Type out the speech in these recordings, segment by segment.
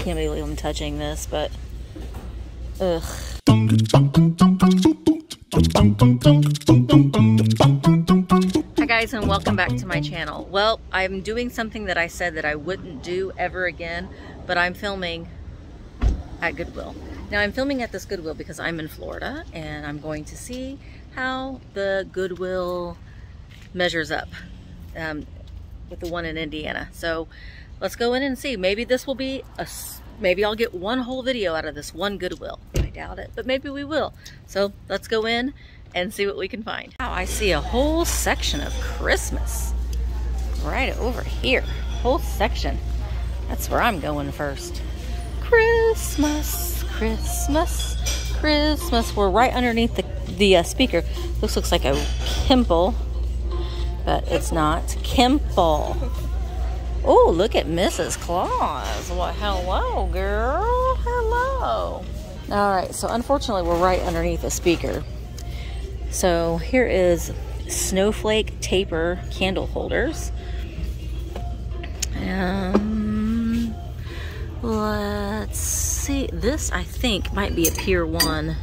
Can't believe I'm touching this, but ugh. Hi guys and welcome back to my channel. Well, I'm doing something that I said that I wouldn't do ever again, but I'm filming at Goodwill. Now I'm filming at this Goodwill because I'm in Florida and I'm going to see how the Goodwill measures up um, with the one in Indiana. So let's go in and see. Maybe this will be a, maybe I'll get one whole video out of this one Goodwill. I doubt it, but maybe we will. So let's go in and see what we can find. Wow, I see a whole section of Christmas right over here. Whole section. That's where I'm going first. Christmas, Christmas, Christmas. We're right underneath the, the uh, speaker. This looks like a Kimple, but it's not. Kimple. Oh, look at Mrs. Claus. Well, hello, girl. Hello. All right, so unfortunately, we're right underneath the speaker. So here is snowflake taper candle holders. Um, let's see. This, I think, might be a Pier 1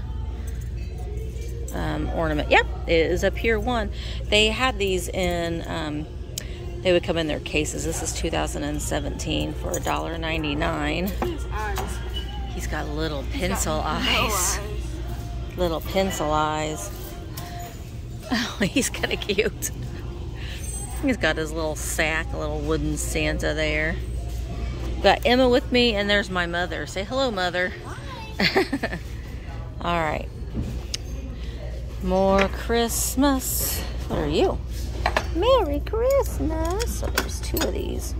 um, ornament. Yep, it is a Pier 1. They had these in, um, they would come in their cases. This is 2017 for $1.99. He's got little pencil eyes. Little pencil eyes. Oh, he's kind of cute. He's got his little sack, a little wooden Santa there. Got Emma with me, and there's my mother. Say hello, mother. All right. More Christmas. What are you? Merry Christmas. So there's two of these.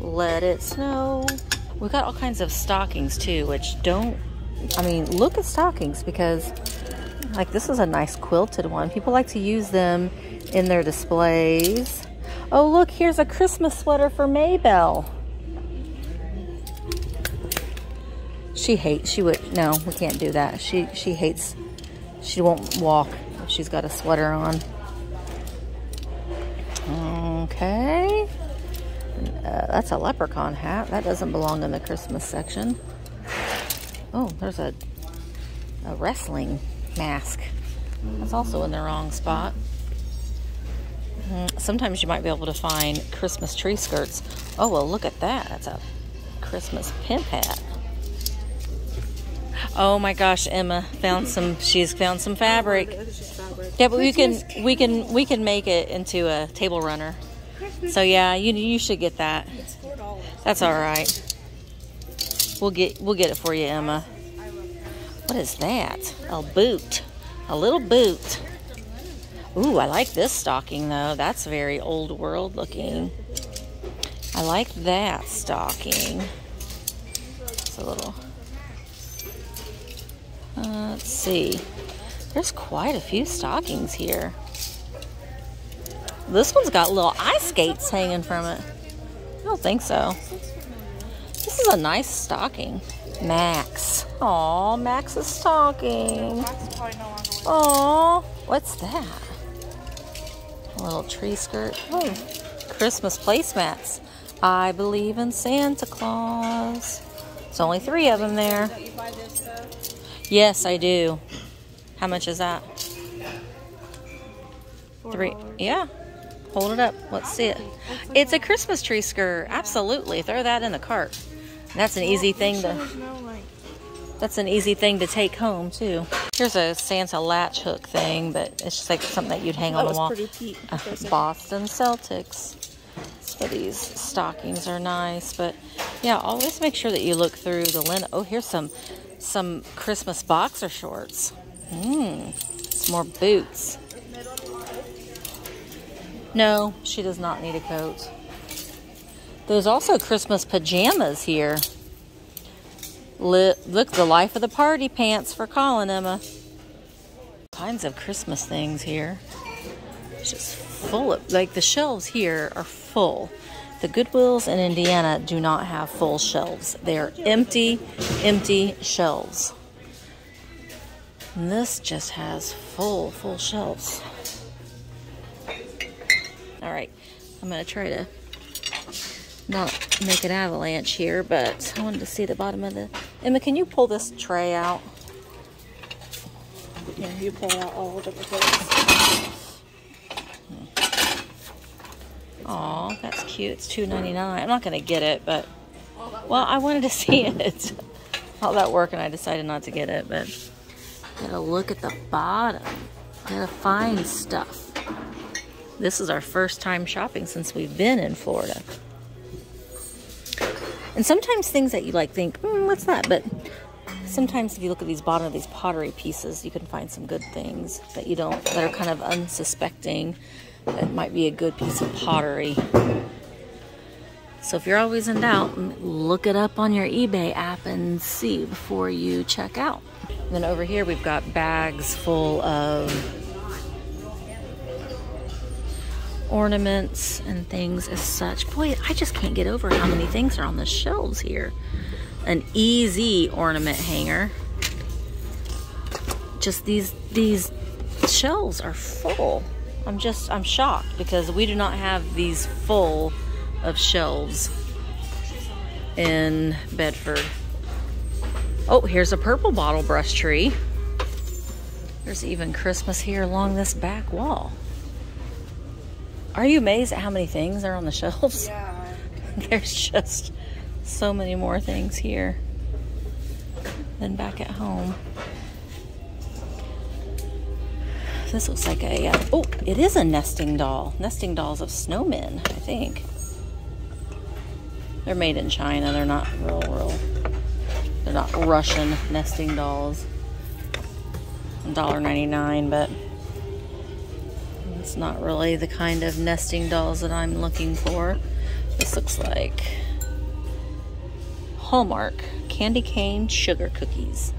Let it snow. We got all kinds of stockings too, which don't, I mean, look at stockings because like this is a nice quilted one. People like to use them in their displays. Oh, look, here's a Christmas sweater for Maybelle. She hates, she would, no, we can't do that. She, she hates, she won't walk if she's got a sweater on. Okay. Uh, that's a leprechaun hat. That doesn't belong in the Christmas section. Oh, there's a, a wrestling mask. That's also in the wrong spot. Mm, sometimes you might be able to find Christmas tree skirts. Oh, well, look at that. That's a Christmas pimp hat. Oh my gosh, Emma found some. She's found some fabric. Yeah, but we can we can we can make it into a table runner. So yeah, you you should get that. That's all right. We'll get we'll get it for you, Emma. What is that? A boot. A little boot. Ooh, I like this stocking though. That's very old world looking. I like that stocking. It's a little. Uh, let's see. There's quite a few stockings here. This one's got little ice skates hanging from it. I don't think so. This is a nice stocking. Max. Aw, Max is talking. Aw, what's that? A little tree skirt. Oh, Christmas placemats. I believe in Santa Claus. It's only three of them there. Yes, I do. How much is that? Three. Yeah. Hold it up. Let's see it. It's a Christmas tree skirt. Absolutely. Throw that in the cart. That's an easy thing to. That's an easy thing to take home too. Here's a Santa latch hook thing, but it's just like something that you'd hang on the wall. Uh, Boston Celtics. So these stockings are nice, but yeah, always make sure that you look through the linen. Oh, here's some some Christmas boxer shorts. Mmm, some more boots. No, she does not need a coat. There's also Christmas pajamas here. Look, the life of the party pants for Colin, Emma. Kinds of Christmas things here. It's just full of, like the shelves here are full. The Goodwills in Indiana do not have full shelves. They are empty, empty shelves. And this just has full, full shelves. All right, I'm gonna try to not make an avalanche here, but I wanted to see the bottom of the... Emma, can you pull this tray out? Yeah, you pull out all the things. Aw, that's cute. It's two ninety nine. I'm not gonna get it, but well, I wanted to see it. All that work, and I decided not to get it. But gotta look at the bottom. Gotta find stuff. This is our first time shopping since we've been in Florida. And sometimes things that you like think, mm, what's that? But sometimes if you look at these bottom of these pottery pieces, you can find some good things that you don't, that are kind of unsuspecting. That might be a good piece of pottery. So if you're always in doubt, look it up on your eBay app and see before you check out. And then over here we've got bags full of ornaments and things as such. Boy, I just can't get over how many things are on the shelves here. An easy ornament hanger. Just these these shelves are full. I'm just I'm shocked because we do not have these full of shelves in Bedford. Oh, here's a purple bottle brush tree. There's even Christmas here along this back wall. Are you amazed at how many things are on the shelves? Yeah. There's just so many more things here than back at home. This looks like a, uh, oh, it is a nesting doll. Nesting dolls of snowmen, I think. They're made in China. They're not real, real, they're not Russian nesting dolls. $1.99, but it's not really the kind of nesting dolls that I'm looking for. This looks like Hallmark candy cane sugar cookies.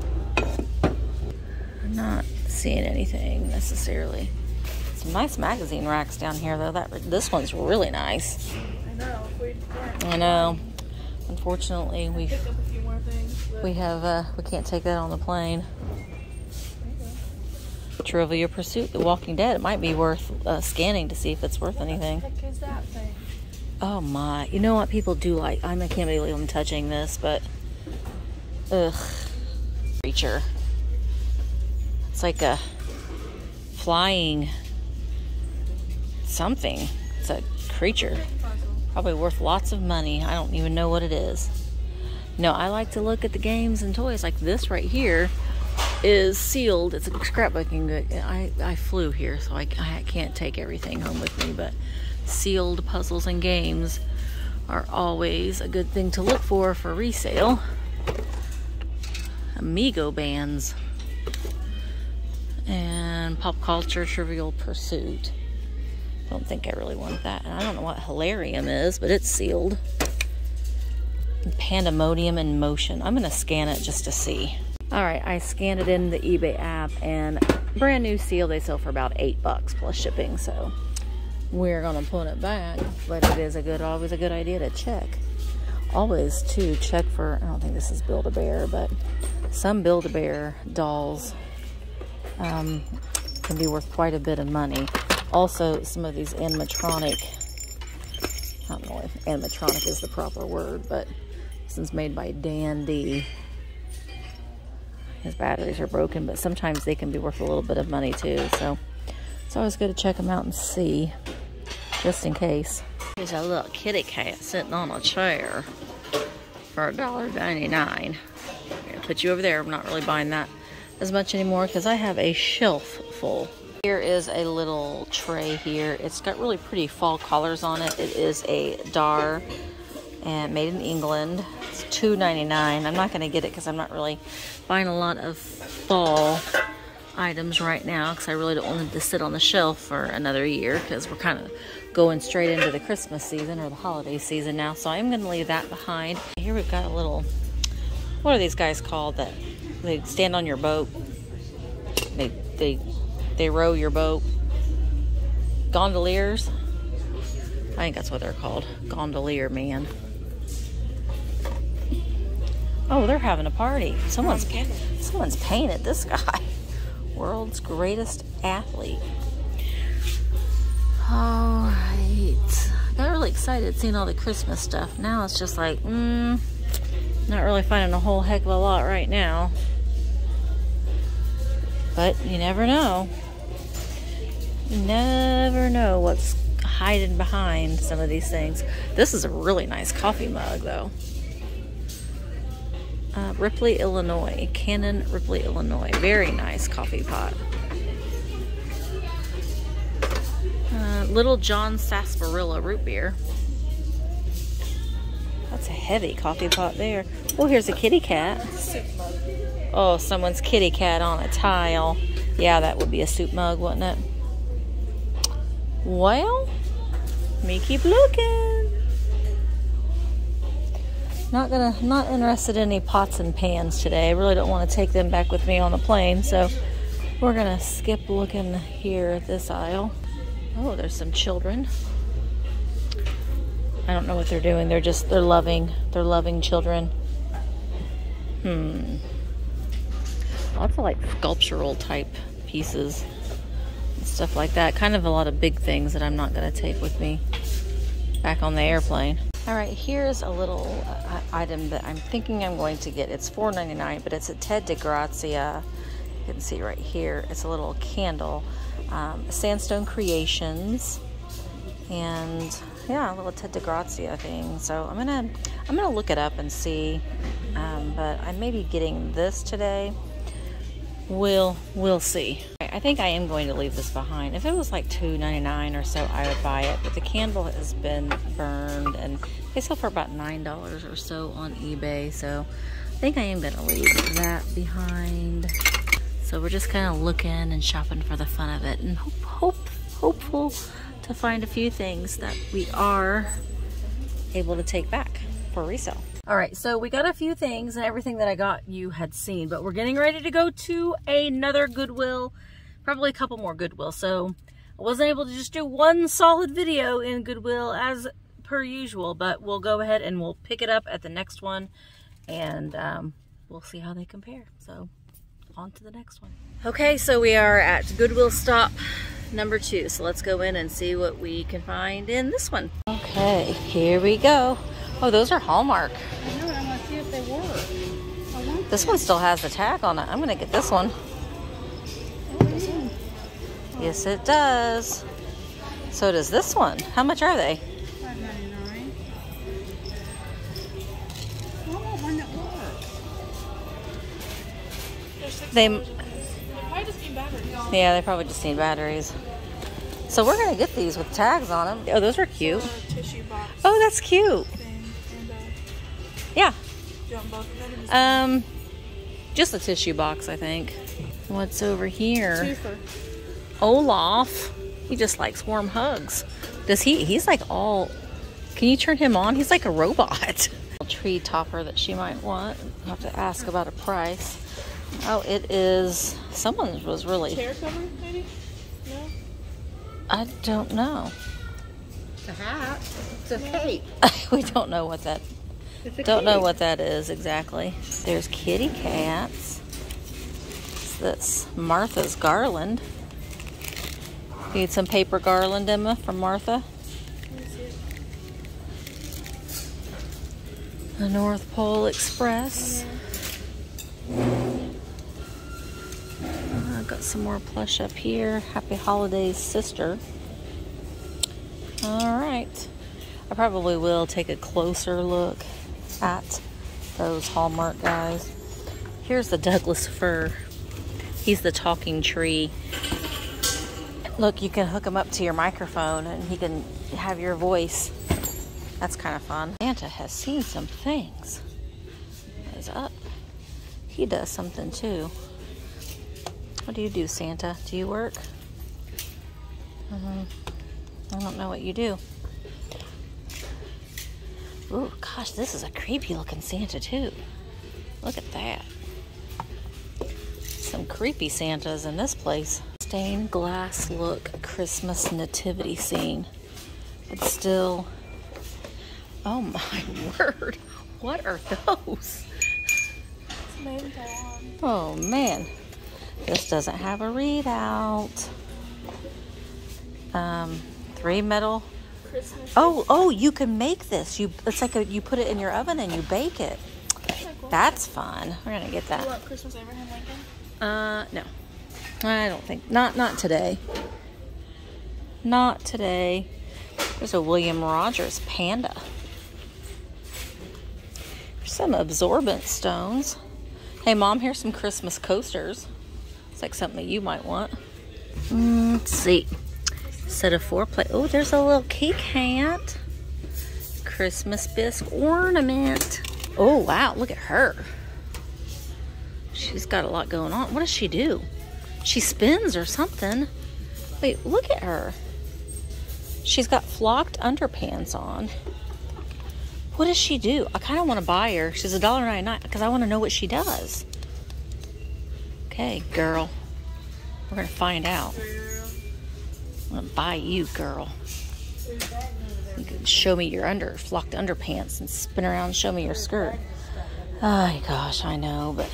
I'm not seeing anything necessarily. Some nice magazine racks down here though. That this one's really nice. I know. I know. Unfortunately, we pick up a few more things. but- we have uh, we can't take that on the plane. Trivial Pursuit: The Walking Dead. It might be worth uh, scanning to see if it's worth anything. What the heck is that thing? Oh my! You know what people do like? I'm, I can't believe I'm touching this, but ugh, creature. It's like a flying something. It's a creature. Probably worth lots of money. I don't even know what it is. No, I like to look at the games and toys like this right here is sealed. It's a scrapbooking good. I, I flew here, so I, I can't take everything home with me, but sealed puzzles and games are always a good thing to look for for resale. Amigo bands and pop culture trivial pursuit. Don't think I really want that. And I don't know what Hilarium is, but it's sealed. Pandemonium in motion. I'm going to scan it just to see. All right, I scanned it in the eBay app and brand new seal they sell for about eight bucks plus shipping. So we're to put it back, but it is a good, always a good idea to check. Always to check for, I don't think this is Build-A-Bear, but some Build-A-Bear dolls um, can be worth quite a bit of money. Also, some of these animatronic, I don't know if animatronic is the proper word, but is made by Dan Dee. His batteries are broken, but sometimes they can be worth a little bit of money too. So it's always good to check them out and see, just in case. There's a little kitty cat sitting on a chair for $1.99. Put you over there. I'm not really buying that as much anymore because I have a shelf full. Here is a little tray here. It's got really pretty fall colors on it. It is a Dar and made in England. It's $2.99. I'm not going to get it because I'm not really buying a lot of fall items right now because I really don't want it to sit on the shelf for another year because we're kind of going straight into the Christmas season or the holiday season now. So I'm going to leave that behind. Here we've got a little, what are these guys called that they stand on your boat? They, they, they row your boat. Gondoliers? I think that's what they're called. Gondolier man. Oh, they're having a party. Someone's someone's painted this guy. World's greatest athlete. All right. I got really excited seeing all the Christmas stuff. Now it's just like, mm, not really finding a whole heck of a lot right now. But you never know. You never know what's hiding behind some of these things. This is a really nice coffee mug, though. Uh, Ripley, Illinois. Cannon, Ripley, Illinois. Very nice coffee pot. Uh, Little John Sarsaparilla root beer. That's a heavy coffee pot there. Oh, here's a kitty cat. Oh, someone's kitty cat on a tile. Yeah, that would be a soup mug, wouldn't it? Well, me keep looking. Not gonna, not interested in any pots and pans today. I really don't want to take them back with me on the plane, so we're gonna skip looking here at this aisle. Oh, there's some children. I don't know what they're doing. They're just, they're loving, they're loving children. Hmm. Lots of like sculptural type pieces and stuff like that. Kind of a lot of big things that I'm not going to take with me back on the airplane. All right, here's a little uh, item that I'm thinking I'm going to get. It's $4.99, but it's a Ted DeGrazia. You can see right here. It's a little candle. Um, Sandstone Creations. And yeah, a little Ted DeGrazia thing. So I'm gonna I'm gonna look it up and see. Um, but I may be getting this today. We'll we'll see. I think I am going to leave this behind. If it was like $2.99 or so, I would buy it. But the candle has been burned, and they sell for about nine dollars or so on eBay. So I think I am going to leave that behind. So we're just kind of looking and shopping for the fun of it, and hope, hope hopeful to find a few things that we are able to take back for resale. All right, so we got a few things and everything that I got you had seen, but we're getting ready to go to another Goodwill, probably a couple more Goodwill. So I wasn't able to just do one solid video in Goodwill as per usual, but we'll go ahead and we'll pick it up at the next one and um, we'll see how they compare. So on to the next one. Okay, so we are at Goodwill stop number two. So let's go in and see what we can find in this one. Okay, here we go. Oh, those are Hallmark. I know, I want to see if they work. This one still has the tag on it. I'm gonna get this one. Yes, it does. So does this one. How much are they? Five ninety nine. I want one that works. They-. They probably just need batteries. Yeah, they probably just need batteries. So we're gonna get these with tags on them. Oh, those are cute. A tissue box Oh, that's cute. Yeah. do you want both of them? or just Um, just a tissue box, I think. What's over here? two for Olaf. He just likes warm hugs. Does he? He's like all. Can you turn him on? He's like a robot. Tree topper that she might want. I'll have to ask about a price. Oh, it is. Someone was really. chair cover, maybe? No? I don't know. It's a hat. It's a cape. we don't know what that. It's a Don't know what that is exactly. There's kitty cats. What's this? Martha's garland. Need some paper garland, Emma, from Martha? The North Pole Express. Uh, I've got some more plush up here. Happy Holidays, sister. All right. I probably will take a closer look at those Hallmark guys. Here's the Douglas fir. He's the talking tree. Look, you can hook him up to your microphone and he can have your voice. That's kind of fun. Santa has seen some things. Is up? He does something too. What do you do, Santa? Do you work? Mhm. I don't know what you do. Ooh, gosh, this is a creepy looking Santa too. Look at that. Some creepy Santas in this place. Stained glass look Christmas nativity scene. But still Oh my word. What are those? It's made in Taiwan. Oh man. This doesn't have a readout. Um, three metal Christmas. Oh, oh, you can make this. You it's like a, you put it in your oven and you bake it. Isn't that cool? That's fun. We're gonna get You that. want Christmas Abraham Lincoln? Uh, no, I don't think not. Not today. Not today. There's a William Rogers panda. Some absorbent stones. Hey, mom, here's some Christmas coasters. It's like something that you might want. Mm, let's see. Set of four plate. Oh, there's a little cake hat. Christmas bisque ornament. Oh, wow. Look at her. She's got a lot going on. What does she do? She spins or something. Wait, look at her. She's got flocked underpants on. What does she do? I kind of want to buy her. She's a dollar ninety nine because I want to know what she does. Okay, girl. We're gonna find out. I'm gonna buy you, girl. You can show me your under flocked underpants and spin around and show me your skirt. Oh gosh, I know, but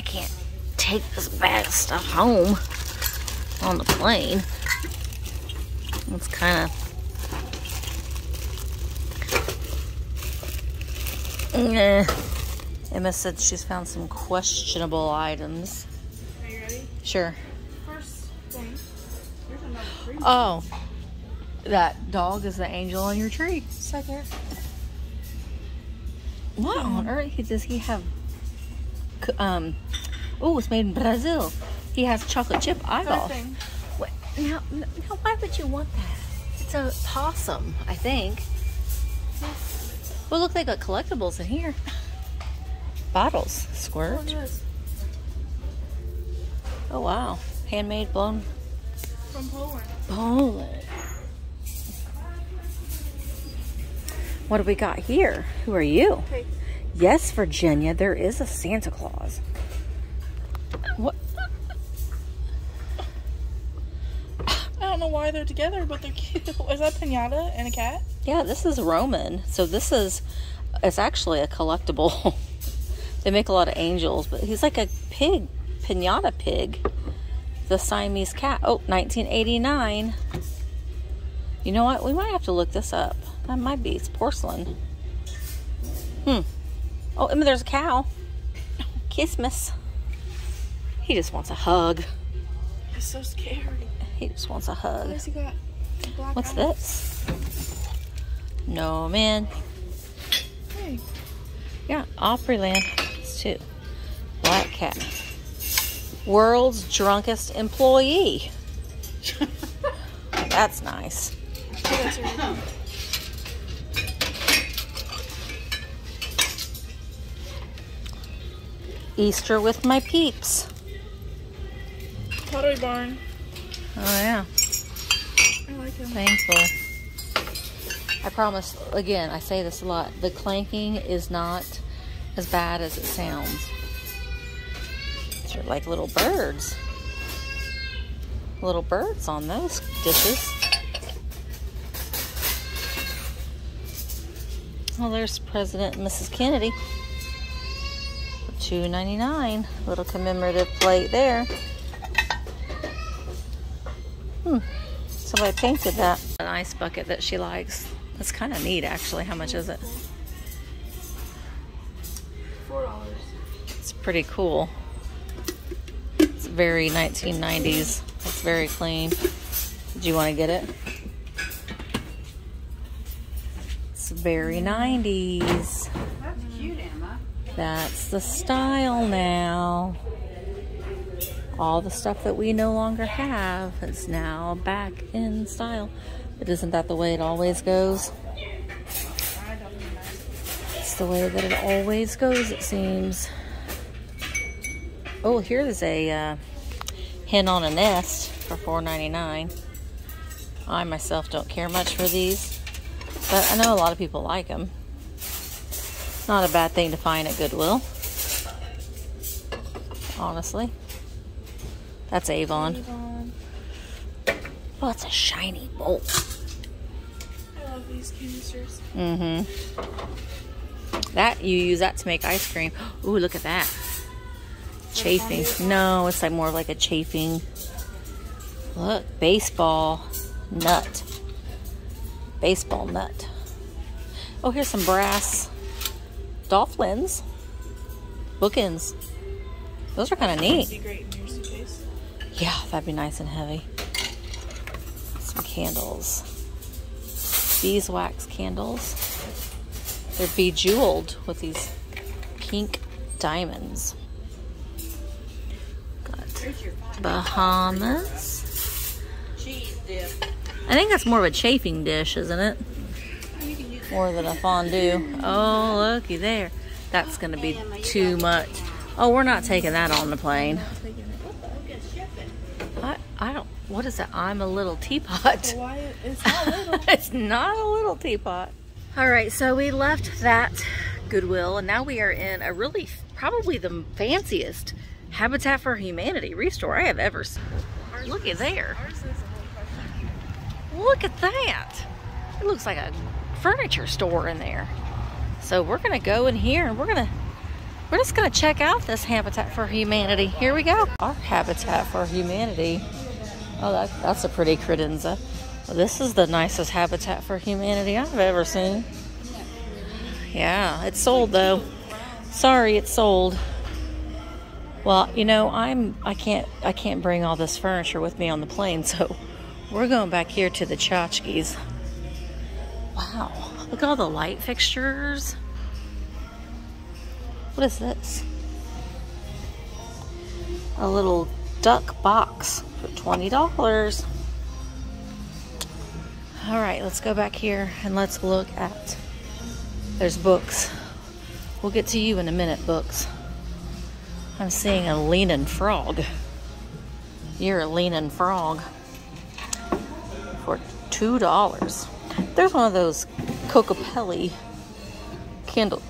I can't take this bag of stuff home on the plane. It's kind of. Eh. Emma said she's found some questionable items. Are you ready? Sure. First thing. There's another tree. Oh, that dog is the angel on your tree. Second. What on earth does he have? Um, oh, it's made in Brazil. He has chocolate chip eyeballs. What? Now, now, why would you want that? It's a possum, I think. Well, look, they got collectibles in here. Bottles, Oh, squirt. at. Oh wow, handmade blown From Poland. Poland. What do we got here? Who are you? Okay. Yes, Virginia, there is a Santa Claus. What? I don't know why they're together, but they're cute. Is that pinata and a cat? Yeah, this is Roman. So this is, it's actually a collectible. they make a lot of angels, but he's like a pig, pinata pig. The Siamese cat. Oh, 1989. You know what? We might have to look this up. That might be. It's porcelain. Hmm. Oh, and there's a cow. Christmas. He just wants a hug. He's so scared. He just wants a hug. has he got? Black What's this? No, man. Hey. Yeah, Opryland. It's two. Black cat. World's drunkest employee. That's nice. Easter with my peeps. Pottery barn. Oh yeah, I like him. thankful. I promise. Again, I say this a lot. The clanking is not as bad as it sounds. They're like little birds. Little birds on those dishes. Well, there's President and Mrs. Kennedy. For two ninety nine. Little commemorative plate there. Hmm. Somebody painted that. An ice bucket that she likes. That's kind of neat, actually. How much is it? Four dollars. It's pretty cool. It's very 1990s. It's very clean. Do you want to get it? It's very 90s. That's the style now. All the stuff that we no longer have is now back in style. But isn't that the way it always goes? It's the way that it always goes, it seems. Oh, here's a uh, hen on a nest for $4.99. I myself don't care much for these, but I know a lot of people like them. Not a bad thing to find at Goodwill. Honestly. That's Avon. Avon. Oh, it's a shiny bowl. I love these canisters. Mm-hmm. That you use that to make ice cream. Ooh, look at that. Chafing. No, it's like more of like a chafing. Look, baseball. nut. Baseball nut. Oh, here's some brass dolphins. Bookends. Those are kind of neat. Be great in your suitcase. Yeah, that'd be nice and heavy. Some candles. Beeswax candles. They're bejeweled with these pink diamonds. Got Bahamas. Cheese dip. I think that's more of a chafing dish, isn't it? More than a fondue. Oh, looky there. That's going to be too much. Oh, we're not taking that on the plane. I, I don't, what is that? I'm a little teapot. It's not little. it's not a little teapot. All right, so we left that Goodwill, and now we are in a really, probably the fanciest Habitat for Humanity restore I have ever seen. Look at there. Ours is a little question. Look at that. It looks like a furniture store in there. So we're gonna go in here and we're gonna we're just gonna check out this Habitat for Humanity. Here we go. Our Habitat for Humanity. Oh, that, that's a pretty credenza. This is the nicest Habitat for Humanity I've ever seen. Yeah, it's sold though. Sorry, it's sold. Well, you know, I'm I can't I can't bring all this furniture with me on the plane, so we're going back here to the tchotchkes. Wow, look at all the light fixtures. What is this? A little duck box for $20. All right, let's go back here and let's look at. There's books. We'll get to you in a minute, books. I'm seeing a leaning frog. You're a leaning frog for two dollars. There's one of those Kokopelli candle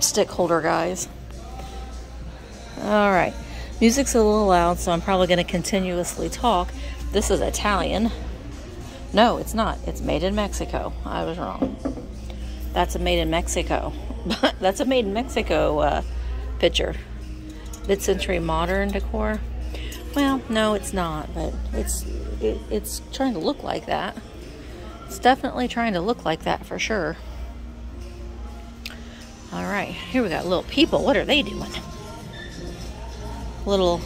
stick holder guys. All right, music's a little loud, so I'm probably going to continuously talk. This is Italian. No, it's not. It's made in Mexico. I was wrong. That's a made in Mexico. That's a made in Mexico uh, picture. Mid-century modern decor. Well, no, it's not, but it's it, it's trying to look like that. It's definitely trying to look like that for sure. All right, here we got little people. What are they doing? Little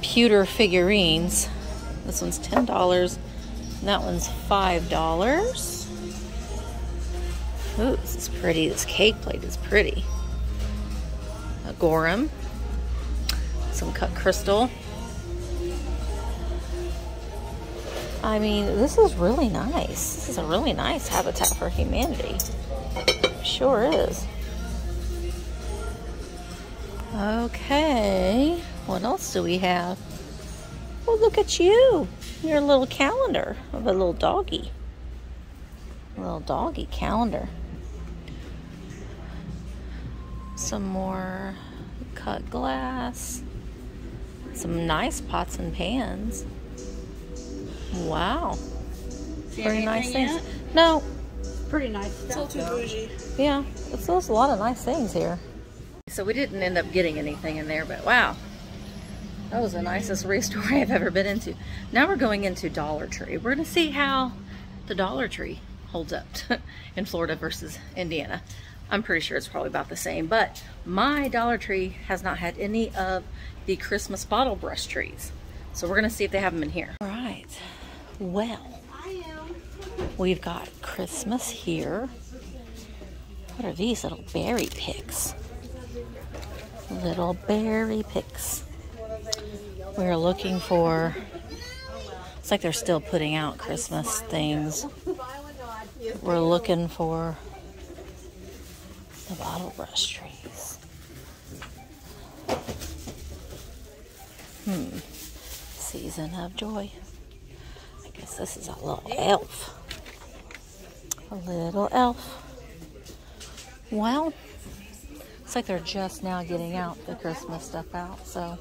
pewter figurines. This one's ten dollars. And that one's five dollars. Ooh, this is pretty. This cake plate is pretty. A Gorham. Some cut crystal. I mean, this is really nice. This is a really nice Habitat for Humanity. Sure is. Okay, what else do we have? Well, look at you. Your little calendar of a little doggy. A little doggy calendar. Some more cut glass. Some nice pots and pans. Wow. See Pretty nice things. yet? No, Pretty nice It's a little too bougie. Yeah, it's, there's a lot of nice things here. So we didn't end up getting anything in there, but wow. That was the nicest restore I've ever been into. Now we're going into Dollar Tree. We're going to see how the Dollar Tree holds up in Florida versus Indiana. I'm pretty sure it's probably about the same, but my Dollar Tree has not had any of the Christmas bottle brush trees. So we're going to see if they have them in here. All right. Well, we've got Christmas here. What are these little berry picks? Little berry picks. We're looking for. It's like they're still putting out Christmas things. We're looking for the bottle brush trees. Hmm. Season of joy. Guess this is a little elf. A little elf. Well, looks like they're just now getting out the Christmas stuff out, so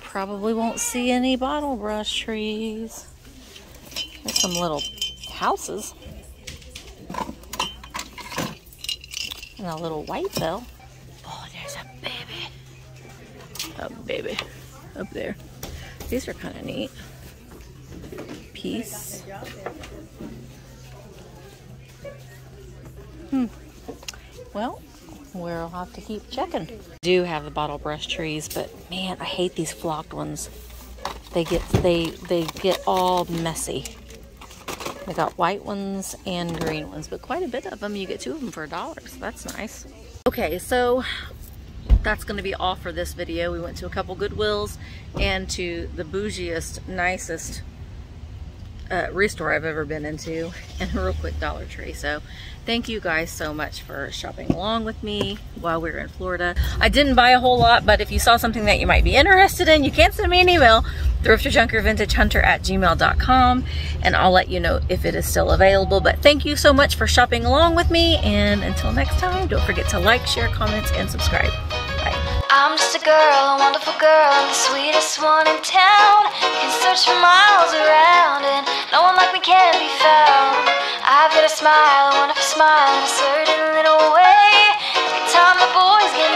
probably won't see any bottle brush trees. There's some little houses. And a little white bell. Oh, there's a baby. A baby up there. These are kind of neat. Piece. Hmm. Well, we'll have to keep checking. I do have the bottle brush trees, but man, I hate these flocked ones. They get they they get all messy. I got white ones and green ones, but quite a bit of them. You get two of them for a dollar, so that's nice. Okay, so that's going to be all for this video. We went to a couple Goodwills and to the bougiest, nicest uh, restore I've ever been into and a real quick Dollar Tree. So thank you guys so much for shopping along with me while we were in Florida. I didn't buy a whole lot, but if you saw something that you might be interested in, you can send me an email, thrifterjunkervintagehunter at gmail.com, and I'll let you know if it is still available. But thank you so much for shopping along with me, and until next time, don't forget to like, share, comment, and subscribe. I'm just a girl, a wonderful girl, I'm the sweetest one in town. Can search for miles around, and no one like me can be found. I've got a smile, a wonderful smile, in a certain little way. Every time the boys get